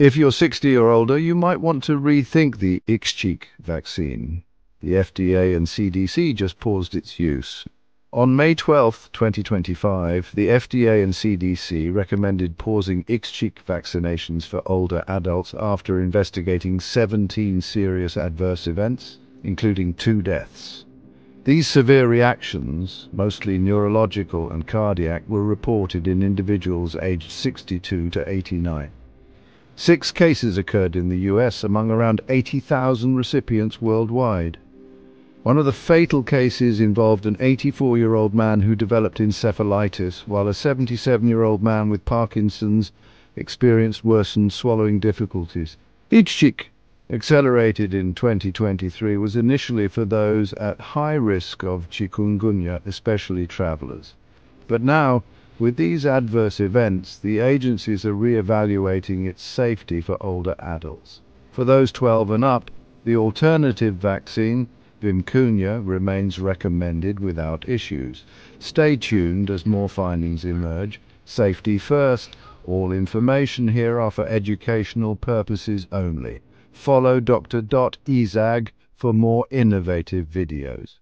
If you're 60 or older, you might want to rethink the IXCHIQ vaccine. The FDA and CDC just paused its use. On May 12, 2025, the FDA and CDC recommended pausing IXCHIQ vaccinations for older adults after investigating 17 serious adverse events, including two deaths. These severe reactions, mostly neurological and cardiac, were reported in individuals aged 62 to 89. Six cases occurred in the US among around 80,000 recipients worldwide. One of the fatal cases involved an 84-year-old man who developed encephalitis, while a 77-year-old man with Parkinson's experienced worsened swallowing difficulties. IXCHIQ, accelerated in 2023, was initially for those at high risk of chikungunya, especially travelers. But now, with these adverse events, the agencies are re-evaluating its safety for older adults. For those 12 and up, the alternative vaccine, Vimkunya, remains recommended without issues. Stay tuned as more findings emerge. Safety first. All information here are for educational purposes only. Follow Dr. Izag for more innovative videos.